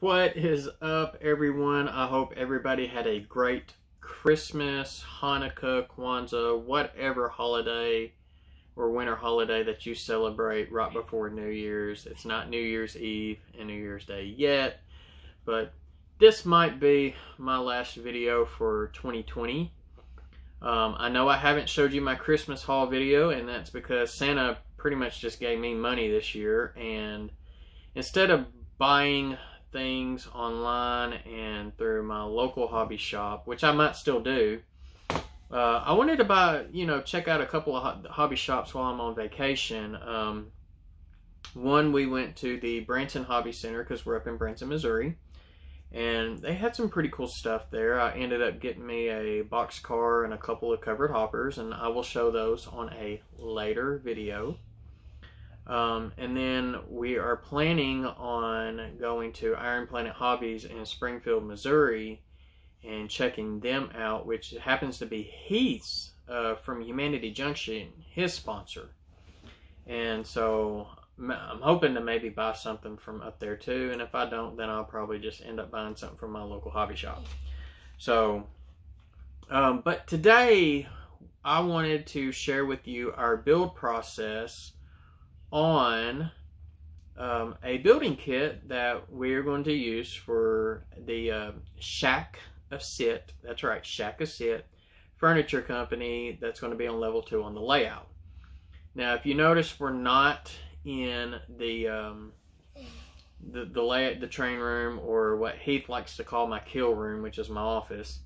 What is up, everyone? I hope everybody had a great Christmas, Hanukkah, Kwanzaa, whatever holiday or winter holiday that you celebrate right before New Year's. It's not New Year's Eve and New Year's Day yet, but this might be my last video for 2020. Um, I know I haven't showed you my Christmas haul video, and that's because Santa pretty much just gave me money this year, and instead of buying things online and through my local hobby shop, which I might still do. Uh, I wanted to buy, you know, check out a couple of hobby shops while I'm on vacation. Um, one, we went to the Branson Hobby Center because we're up in Branson, Missouri, and they had some pretty cool stuff there. I ended up getting me a box car and a couple of covered hoppers, and I will show those on a later video. Um, and then we are planning on going to Iron Planet Hobbies in Springfield, Missouri, and checking them out, which happens to be Heath's uh, from Humanity Junction, his sponsor. And so I'm hoping to maybe buy something from up there too. And if I don't, then I'll probably just end up buying something from my local hobby shop. So, um, but today I wanted to share with you our build process on um, a building kit that we're going to use for the uh, Shack of Sit. That's right, Shack of Sit furniture company that's going to be on level two on the layout. Now, if you notice, we're not in the um, the the layout, the train room, or what Heath likes to call my kill room, which is my office,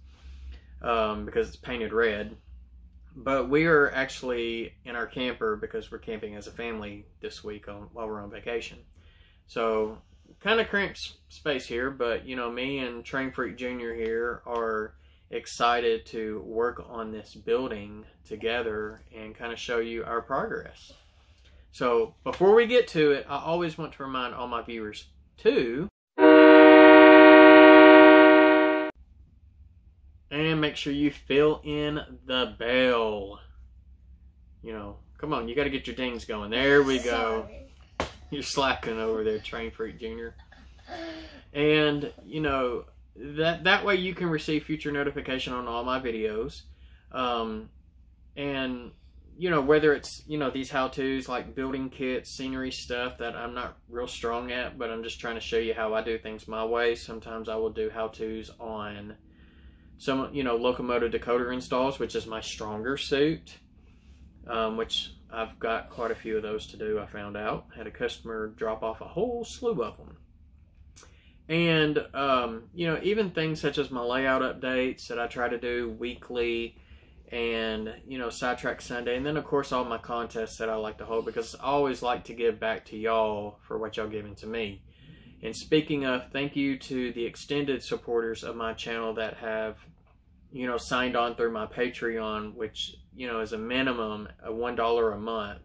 um, because it's painted red but we are actually in our camper because we're camping as a family this week on while we're on vacation. So kind of cramped space here, but you know, me and Train Freak Jr. here are excited to work on this building together and kind of show you our progress. So before we get to it, I always want to remind all my viewers too And make sure you fill in the bell. You know, come on, you got to get your dings going. There we go. You're slacking over there, Train Freak Junior. And, you know, that that way you can receive future notification on all my videos. Um, and you know whether it's you know these how-to's like building kits scenery stuff that i'm not real strong at but i'm just trying to show you how i do things my way sometimes i will do how-to's on some you know locomotive decoder installs, which is my stronger suit, um, which I've got quite a few of those to do. I found out had a customer drop off a whole slew of them, and um, you know even things such as my layout updates that I try to do weekly, and you know sidetrack Sunday, and then of course all my contests that I like to hold because I always like to give back to y'all for what y'all giving to me. And speaking of, thank you to the extended supporters of my channel that have you know, signed on through my Patreon, which, you know, is a minimum of $1 a month,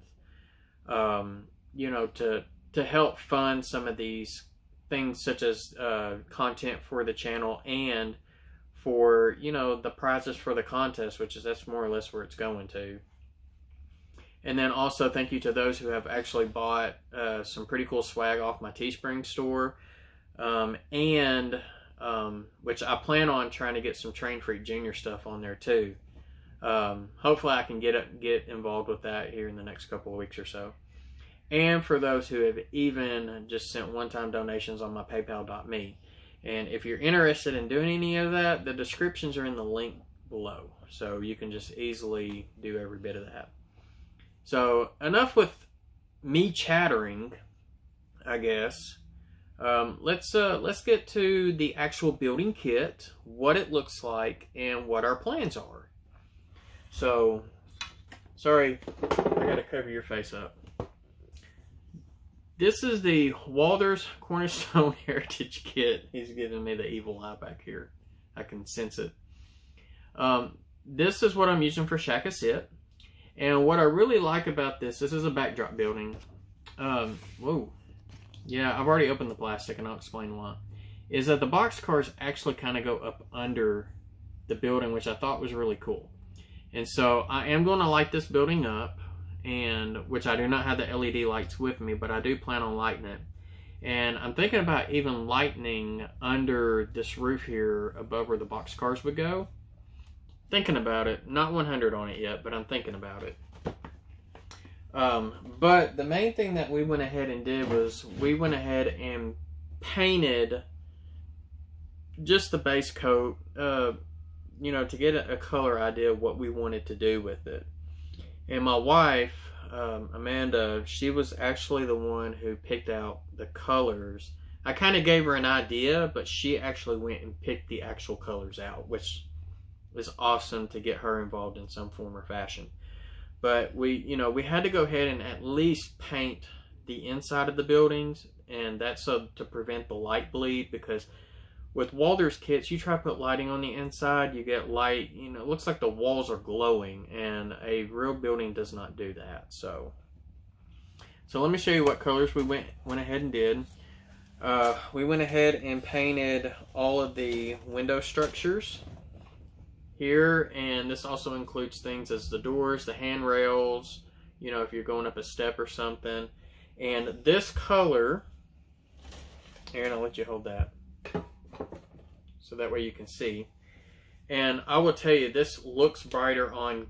um, you know, to, to help fund some of these things such as uh, content for the channel and for, you know, the prizes for the contest, which is that's more or less where it's going to. And then also thank you to those who have actually bought uh, some pretty cool swag off my Teespring store. Um, and um, which I plan on trying to get some Train Freak Junior stuff on there too. Um, hopefully, I can get get involved with that here in the next couple of weeks or so. And for those who have even just sent one-time donations on my PayPal.me. And if you're interested in doing any of that, the descriptions are in the link below. So you can just easily do every bit of that. So enough with me chattering, I guess. Um, let's uh, let's get to the actual building kit, what it looks like, and what our plans are. So, sorry, I got to cover your face up. This is the Walthers Cornerstone Heritage Kit. He's giving me the evil eye back here. I can sense it. Um, this is what I'm using for Shack Sit. And what I really like about this, this is a backdrop building. Um, whoa, yeah, I've already opened the plastic and I'll explain why. Is that the box cars actually kind of go up under the building, which I thought was really cool. And so I am going to light this building up, and which I do not have the LED lights with me, but I do plan on lighting it. And I'm thinking about even lightning under this roof here above where the box cars would go. Thinking about it. Not 100 on it yet, but I'm thinking about it. Um, but the main thing that we went ahead and did was we went ahead and painted just the base coat, uh, you know, to get a, color idea of what we wanted to do with it. And my wife, um, Amanda, she was actually the one who picked out the colors. I kind of gave her an idea, but she actually went and picked the actual colors out, which was awesome to get her involved in some form or fashion. But we, you know, we had to go ahead and at least paint the inside of the buildings, and that's so to prevent the light bleed because with Walthers kits, you try to put lighting on the inside, you get light, you know, it looks like the walls are glowing, and a real building does not do that. So, so let me show you what colors we went went ahead and did. Uh, we went ahead and painted all of the window structures here, and this also includes things as the doors, the handrails, you know, if you're going up a step or something. And this color, Aaron, I'll let you hold that so that way you can see. And I will tell you, this looks brighter on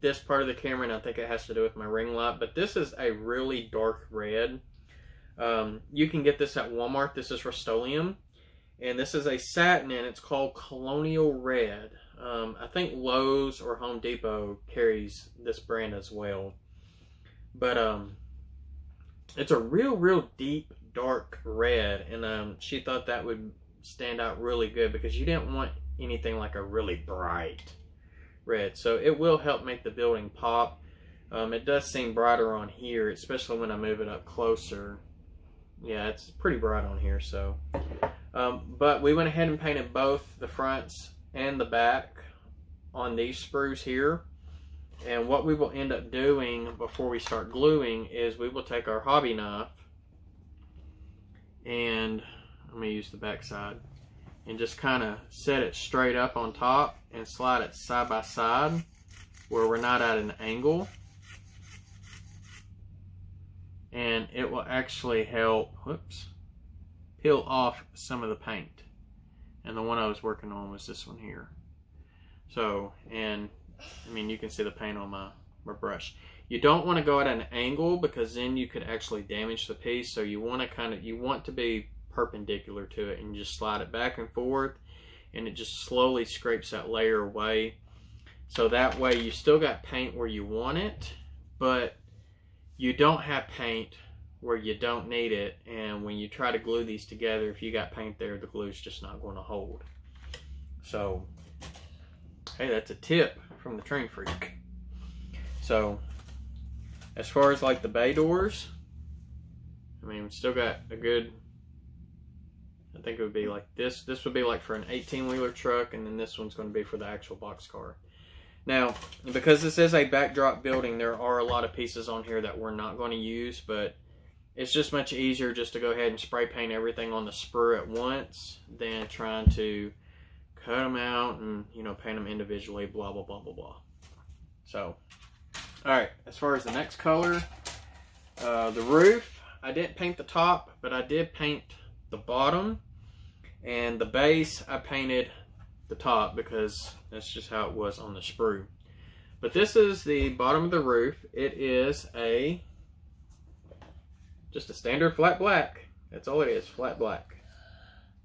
this part of the camera, and I think it has to do with my ring light, but this is a really dark red. Um, you can get this at Walmart. This is Rust-Oleum, and this is a satin, and it's called Colonial Red. Um, I think Lowe's or Home Depot carries this brand as well. But um, it's a real, real deep, dark red, and um, she thought that would stand out really good because you didn't want anything like a really bright red. So it will help make the building pop. Um, it does seem brighter on here, especially when I move it up closer. Yeah, it's pretty bright on here. So, um, but we went ahead and painted both the fronts and the back on these sprues here. And what we will end up doing before we start gluing is we will take our hobby knife and I'm going to use the back side and just kind of set it straight up on top and slide it side by side where we're not at an angle and it will actually help whoops peel off some of the paint and the one I was working on was this one here so and I mean you can see the paint on my, my brush you don't want to go at an angle because then you could actually damage the piece so you want to kind of you want to be perpendicular to it and just slide it back and forth and it just slowly scrapes that layer away. So that way you still got paint where you want it, but you don't have paint where you don't need it. And when you try to glue these together, if you got paint there, the glue's just not going to hold. So, hey, that's a tip from the train freak. So, as far as like the bay doors, I mean, we still got a good I think it would be like this. This would be like for an 18 wheeler truck, and then this one's going to be for the actual box car. Now, because this is a backdrop building, there are a lot of pieces on here that we're not going to use, but it's just much easier just to go ahead and spray paint everything on the sprue at once than trying to cut them out and, you know, paint them individually, blah, blah, blah, blah, blah. So, all right, as far as the next color, uh, the roof, I didn't paint the top, but I did paint the bottom and the base, I painted the top because that's just how it was on the sprue. But this is the bottom of the roof. It is a, just a standard flat black. That's all it is, flat black.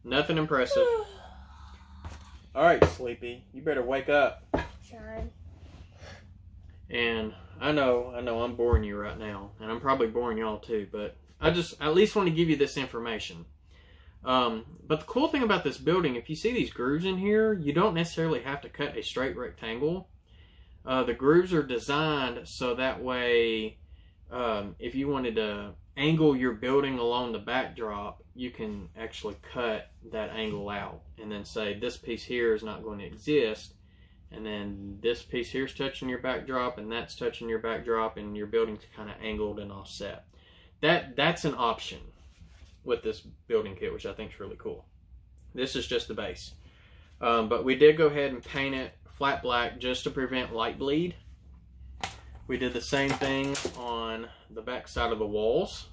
Nothing impressive. All right, Sleepy, you better wake up. Sorry. And I know, I know I'm boring you right now, and I'm probably boring y'all too, but I just at least want to give you this information. Um, but the cool thing about this building, if you see these grooves in here, you don't necessarily have to cut a straight rectangle. Uh, the grooves are designed so that way, um, if you wanted to angle your building along the backdrop, you can actually cut that angle out and then say this piece here is not going to exist. And then this piece here is touching your backdrop and that's touching your backdrop and your building's kind of angled and offset. That, that's an option with this building kit, which I think is really cool. This is just the base. Um, but we did go ahead and paint it flat black just to prevent light bleed. We did the same thing on the back side of the walls.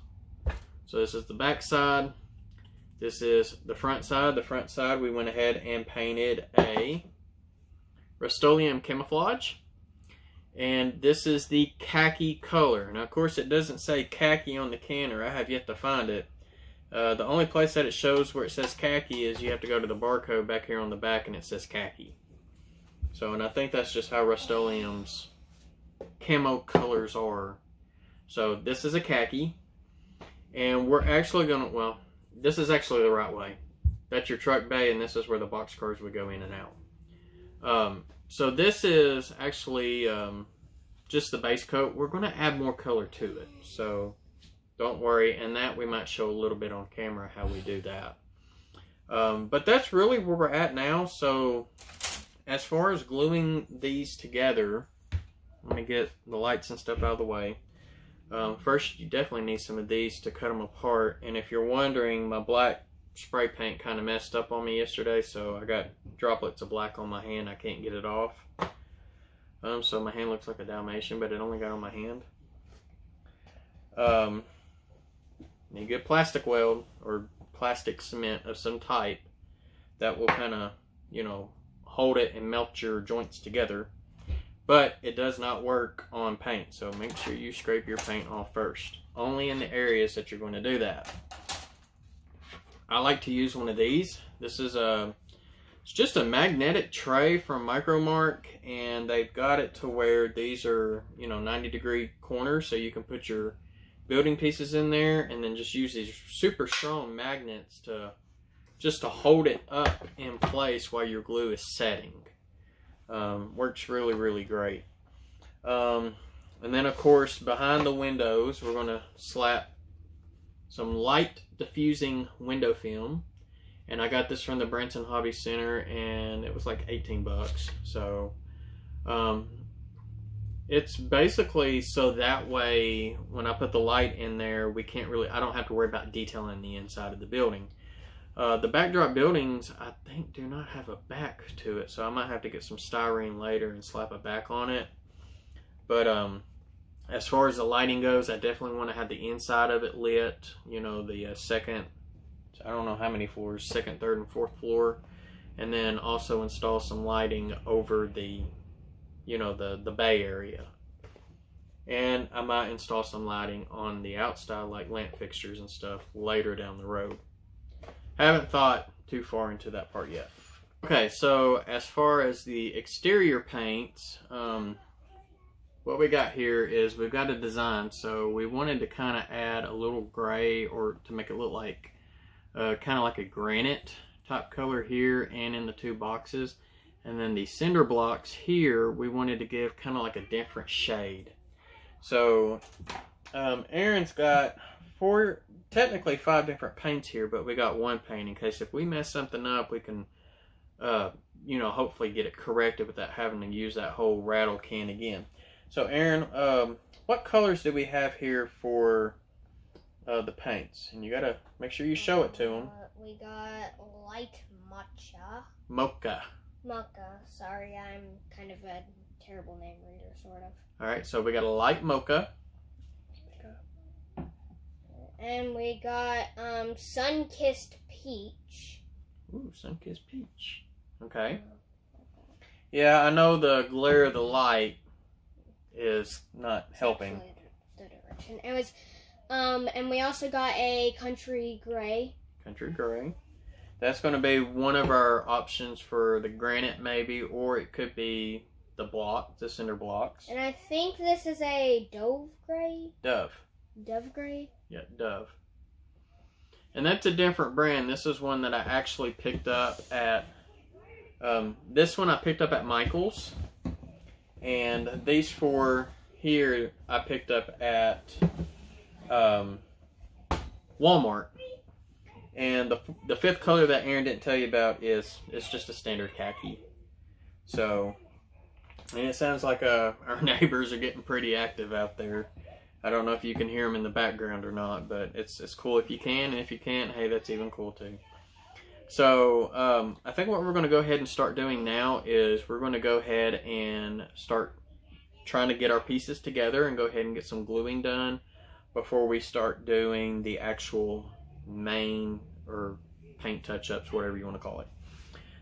So this is the back side. This is the front side. The front side we went ahead and painted a Rust-Oleum camouflage. And this is the khaki color. Now of course it doesn't say khaki on the can or I have yet to find it. Uh, the only place that it shows where it says khaki is you have to go to the barcode back here on the back and it says khaki. So, and I think that's just how Rust-Oleum's camo colors are. So this is a khaki. And we're actually going to, well, this is actually the right way. That's your truck bay and this is where the box cars would go in and out. Um, so this is actually um, just the base coat. We're going to add more color to it. So don't worry. And that we might show a little bit on camera how we do that. Um, but that's really where we're at now. So as far as gluing these together, let me get the lights and stuff out of the way. Um, first, you definitely need some of these to cut them apart. And if you're wondering, my black spray paint kind of messed up on me yesterday, so I got droplets of black on my hand. I can't get it off. Um, so my hand looks like a Dalmatian, but it only got on my hand. Um, you get plastic weld or plastic cement of some type that will kind of, you know, hold it and melt your joints together. But it does not work on paint, so make sure you scrape your paint off first. Only in the areas that you're going to do that. I like to use one of these. This is a, it's just a magnetic tray from Micromark, and they've got it to where these are, you know, 90 degree corners, so you can put your building pieces in there, and then just use these super strong magnets to just to hold it up in place while your glue is setting. Um, works really, really great. Um, and then, of course, behind the windows, we're going to slap some light diffusing window film. And I got this from the Branson Hobby Center, and it was like 18 bucks. So, um, it's basically so that way when I put the light in there, we can't really, I don't have to worry about detailing the inside of the building. Uh, the backdrop buildings, I think, do not have a back to it, so I might have to get some styrene later and slap a back on it. But um, as far as the lighting goes, I definitely want to have the inside of it lit. You know, the uh, second, I don't know how many floors, second, third, and fourth floor. And then also install some lighting over the, you know, the, the bay area. And I might install some lighting on the outside, like lamp fixtures and stuff, later down the road. Haven't thought too far into that part yet. Okay, so as far as the exterior paints, um, what we got here is we've got a design. So we wanted to kind of add a little gray or to make it look like uh, kind of like a granite type color here and in the two boxes. And then the cinder blocks here, we wanted to give kind of like a different shade. So um, Aaron's got four technically five different paints here, but we got one paint in case if we mess something up, we can, uh, you know, hopefully get it corrected without having to use that whole rattle can again. So, Aaron, um, what colors do we have here for uh, the paints? And you gotta make sure you show it to them. Uh, we got light matcha. Mocha. Mocha. Sorry, I'm kind of a terrible name reader, sort of. All right, so we got a light mocha. And we got um, Sun Kissed Peach. Ooh, Sun Kissed Peach. Okay. Yeah, I know the glare of the light is not helping. The direction. It was, um, and we also got a Country Gray. Country Gray. That's going to be one of our options for the granite, maybe, or it could be the block, the cinder blocks. And I think this is a Dove Gray. Dove. Dove Gray. Yeah, Dove. And that's a different brand. This is one that I actually picked up at. Um, this one I picked up at Michael's, and these four here I picked up at um, Walmart. And the, the fifth color that Aaron didn't tell you about is it's just a standard khaki. So, and it sounds like uh, our neighbors are getting pretty active out there. I don't know if you can hear them in the background or not, but it's it's cool if you can, and if you can't, hey, that's even cool too. So um, I think what we're going to go ahead and start doing now is we're going to go ahead and start trying to get our pieces together and go ahead and get some gluing done before we start doing the actual main or paint touch-ups, whatever you want to call it.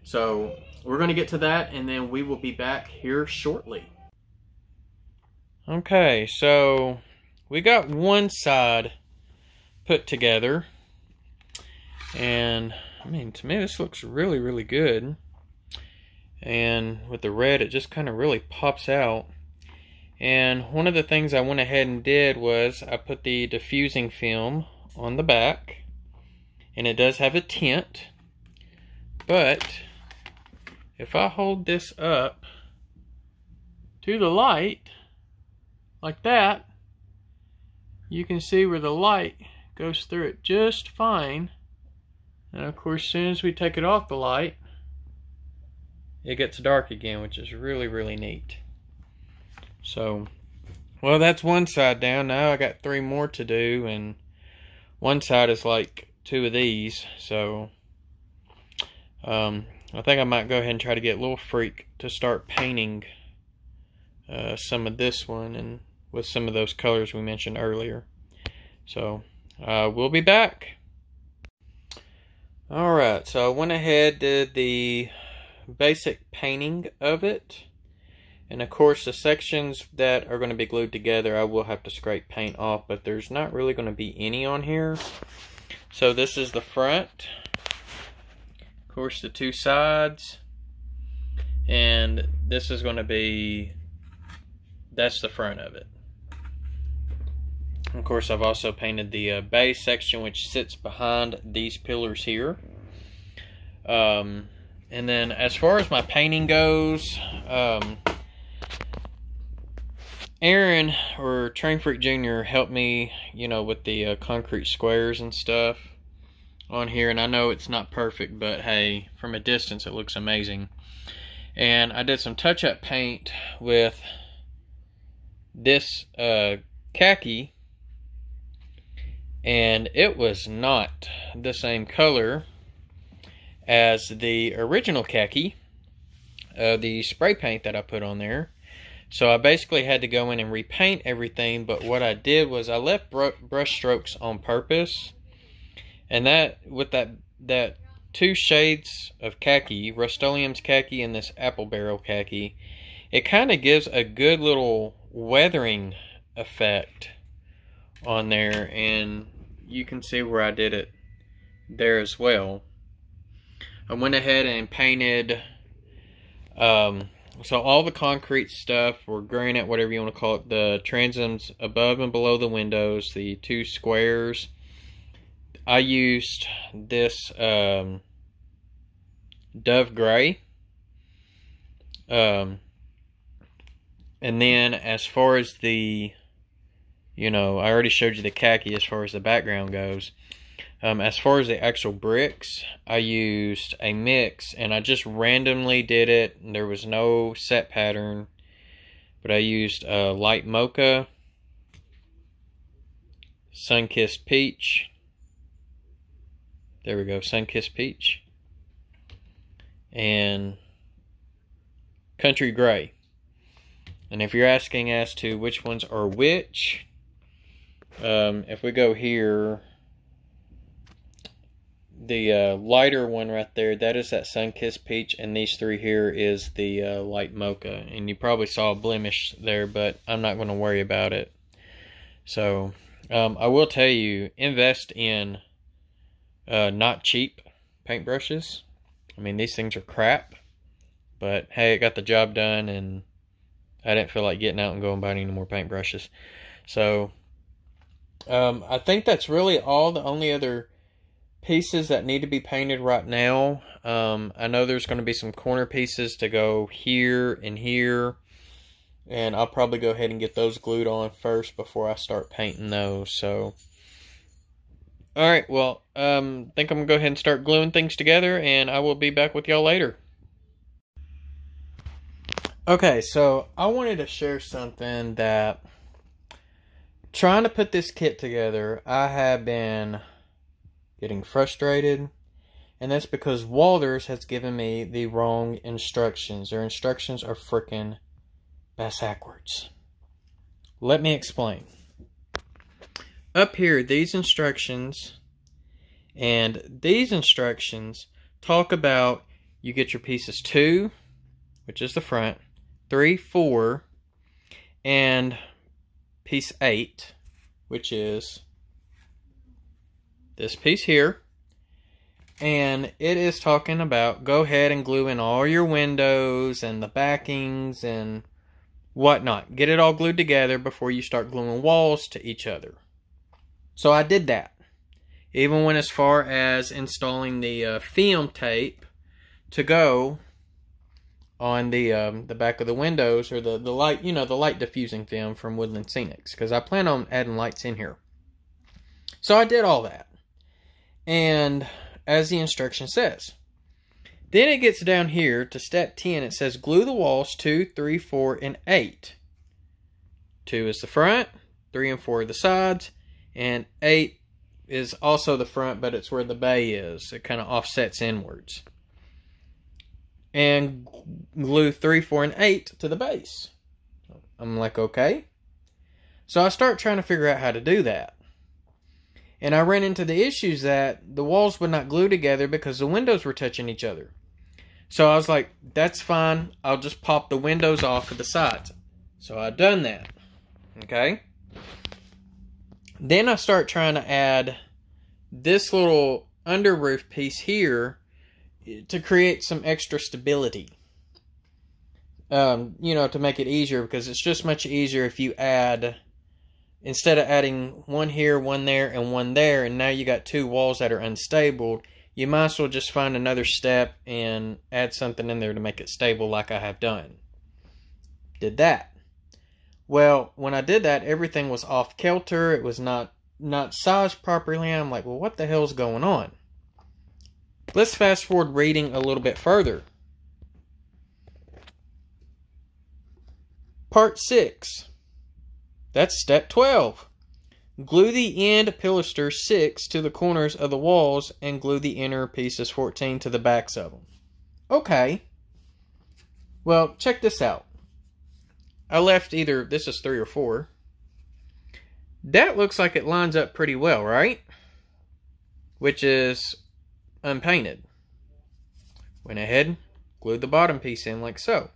So we're going to get to that and then we will be back here shortly. Okay, so we got one side put together. And I mean, to me, this looks really, really good. And with the red, it just kind of really pops out. And one of the things I went ahead and did was I put the diffusing film on the back. And it does have a tint. But if I hold this up to the light, like that, you can see where the light goes through it just fine. And of course, as soon as we take it off the light, it gets dark again, which is really, really neat. So, well, that's one side down. Now I got three more to do, and one side is like two of these. So, um, I think I might go ahead and try to get Little Freak to start painting uh, some of this one and with some of those colors we mentioned earlier. So uh, we'll be back. Alright, so I went ahead did the basic painting of it. And of course the sections that are going to be glued together I will have to scrape paint off, but there's not really going to be any on here. So this is the front. Of course the two sides. And this is going to be, that's the front of it. Of course, I've also painted the uh, base section, which sits behind these pillars here. Um, and then as far as my painting goes, um, Aaron, or Train Freak Jr., helped me, you know, with the uh, concrete squares and stuff on here. And I know it's not perfect, but hey, from a distance, it looks amazing. And I did some touch-up paint with this uh, khaki and it was not the same color as the original khaki, uh, the spray paint that I put on there. So I basically had to go in and repaint everything, but what I did was I left br brush strokes on purpose. And that, with that, that two shades of khaki, Rust-Oleum's khaki and this Apple Barrel khaki, it kind of gives a good little weathering effect on there and you can see where I did it there as well. I went ahead and painted um, so all the concrete stuff or granite, whatever you want to call it, the transoms above and below the windows, the two squares. I used this um, Dove Gray. Um, and then as far as the you know, I already showed you the khaki as far as the background goes. Um, as far as the actual bricks, I used a mix and I just randomly did it. There was no set pattern, but I used a light mocha, sun-kissed peach. There we go, sun-kissed peach. And country gray. And if you're asking as to which ones are which, um, if we go here, the uh, lighter one right there, that is that Sunkissed Peach, and these three here is the uh, light mocha. And you probably saw a blemish there, but I'm not going to worry about it. So, um, I will tell you, invest in uh, not cheap paintbrushes. I mean, these things are crap, but hey, it got the job done, and I didn't feel like getting out and going buying any more paintbrushes. So, um, I think that's really all the only other pieces that need to be painted right now. Um, I know there's going to be some corner pieces to go here and here. And I'll probably go ahead and get those glued on first before I start painting those. So, alright, well, um, I think I'm going to go ahead and start gluing things together. And I will be back with y'all later. Okay, so I wanted to share something that trying to put this kit together, I have been getting frustrated. And that's because Walthers has given me the wrong instructions. Their instructions are freaking backwards. Let me explain. up here, these instructions and these instructions talk about you get your pieces two, which is the front, three, four, and piece eight, which is this piece here. And it is talking about go ahead and glue in all your windows and the backings and whatnot. Get it all glued together before you start gluing walls to each other. So I did that. Even went as far as installing the uh, film tape to go on the um, the back of the windows or the, the light, you know, the light diffusing film from Woodland Scenics because I plan on adding lights in here. So I did all that. And as the instruction says. Then it gets down here to step 10. It says glue the walls 2, 3, 4, and 8. 2 is the front, 3 and 4 are the sides, and 8 is also the front, but it's where the bay is. It kind of offsets inwards. And glue 3, 4, and 8 to the base. I'm like, okay. So I start trying to figure out how to do that. And I ran into the issues that the walls would not glue together because the windows were touching each other. So I was like, that's fine. I'll just pop the windows off of the sides. So I done that. Okay. Then I start trying to add this little under roof piece here to create some extra stability. Um, you know, to make it easier because it's just much easier if you add instead of adding one here, one there, and one there, and now you got two walls that are unstable, you might as well just find another step and add something in there to make it stable like I have done. Did that. Well, when I did that, everything was off kilter. It was not not sized properly. I'm like, well, what the hell's going on? Let's fast forward reading a little bit further. Part 6 that's step 12. Glue the end pilaster 6 to the corners of the walls and glue the inner pieces 14 to the backs of them. Okay. Well, check this out. I left either, this is 3 or 4. That looks like it lines up pretty well, right? Which is unpainted. Went ahead, glued the bottom piece in like so.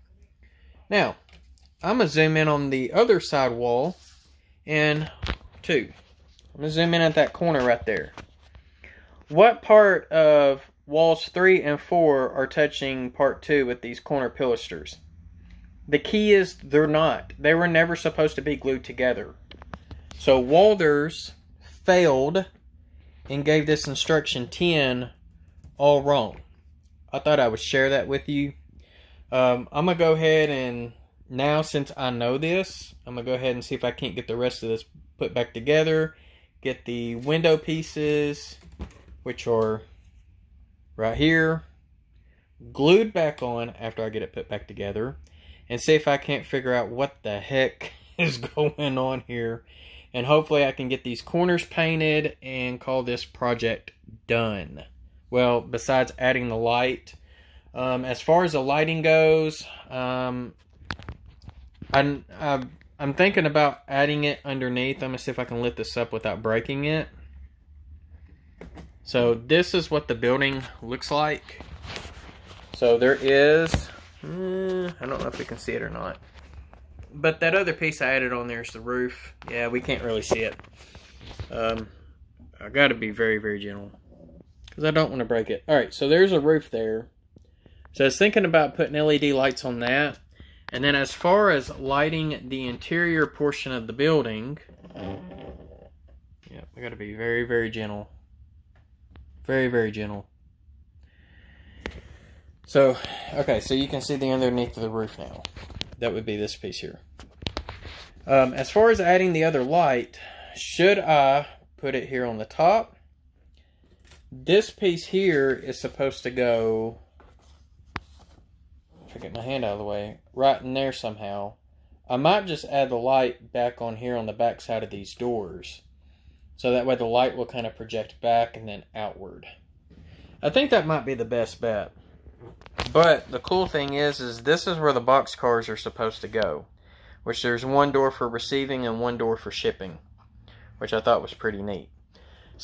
Now, I'm going to zoom in on the other side wall and 2. I'm going to zoom in at that corner right there. What part of walls 3 and 4 are touching part 2 with these corner pilasters? The key is they're not. They were never supposed to be glued together. So Walthers failed and gave this instruction 10 all wrong. I thought I would share that with you. Um, I'm going to go ahead and now since I know this, I'm going to go ahead and see if I can't get the rest of this put back together. Get the window pieces, which are right here, glued back on after I get it put back together. And see if I can't figure out what the heck is going on here. And hopefully I can get these corners painted and call this project done. Well, besides adding the light, um, as far as the lighting goes, um, I'm, I'm thinking about adding it underneath. I'm going to see if I can lift this up without breaking it. So this is what the building looks like. So there is, eh, I don't know if you can see it or not. But that other piece I added on there is the roof. Yeah, we can't really see it. Um, I got to be very, very gentle. Because I don't want to break it. Alright, so there's a roof there. So I was thinking about putting LED lights on that. And then as far as lighting the interior portion of the building, yeah, we got to be very, very gentle. Very, very gentle. So, okay, so you can see the underneath of the roof now. That would be this piece here. Um, as far as adding the other light, should I put it here on the top? This piece here is supposed to go if I get my hand out of the way, right in there somehow. I might just add the light back on here on the back side of these doors. So that way the light will kind of project back and then outward. I think that might be the best bet. But the cool thing is, is this is where the box cars are supposed to go. Which there's one door for receiving and one door for shipping. which I thought was pretty neat.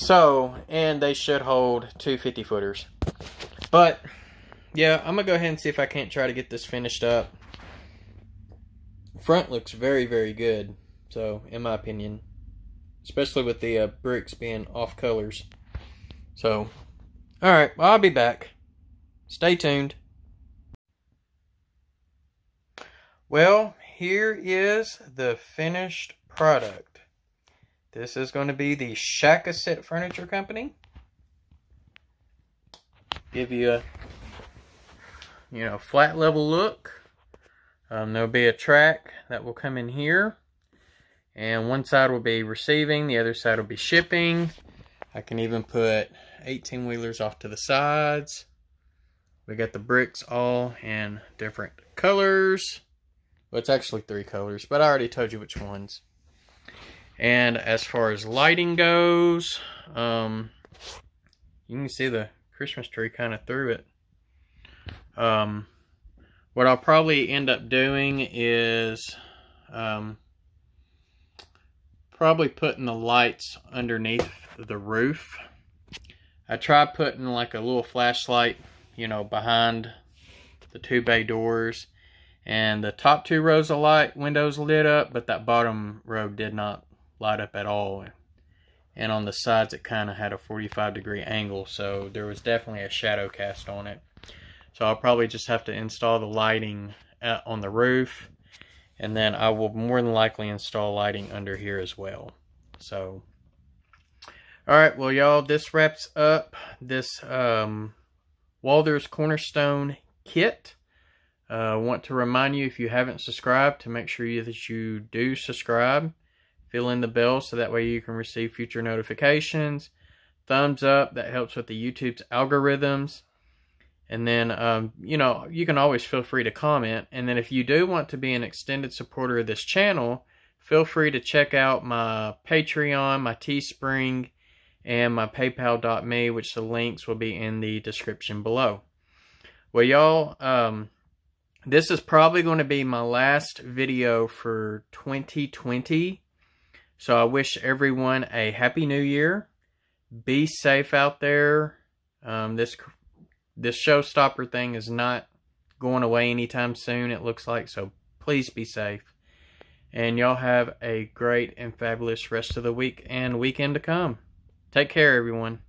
So, and they should hold two 50 footers. But, yeah, I'm going to go ahead and see if I can't try to get this finished up. Front looks very, very good. So, in my opinion, especially with the uh, bricks being off colors. So, all right, well, I'll be back. Stay tuned. Well, here is the finished product. This is going to be the Shakasit Furniture Company. Give you a, you know, flat level look. Um, there'll be a track that will come in here. And one side will be receiving, the other side will be shipping. I can even put 18 wheelers off to the sides. We got the bricks all in different colors. Well, it's actually three colors, but I already told you which ones. And as far as lighting goes, um, you can see the Christmas tree kind of through it. Um, what I'll probably end up doing is um, probably putting the lights underneath the roof. I tried putting like a little flashlight, you know, behind the two bay doors. And the top two rows of light windows lit up, but that bottom row did not light up at all. And on the sides it kind of had a 45 degree angle, so there was definitely a shadow cast on it. So I'll probably just have to install the lighting uh, on the roof and then I will more than likely install lighting under here as well. So, all right, well, y'all, this wraps up this um, Walthers Cornerstone kit. I uh, want to remind you, if you haven't subscribed, to make sure that you do subscribe. Fill in the bell so that way you can receive future notifications. Thumbs up, that helps with the YouTube's algorithms. And then, um, you know, you can always feel free to comment. And then if you do want to be an extended supporter of this channel, feel free to check out my Patreon, my Teespring, and my PayPal.me, which the links will be in the description below. Well, y'all, um, this is probably going to be my last video for 2020. So I wish everyone a happy new year. Be safe out there. Um, this this showstopper thing is not going away anytime soon, it looks like. So please be safe. And y'all have a great and fabulous rest of the week and weekend to come. Take care, everyone.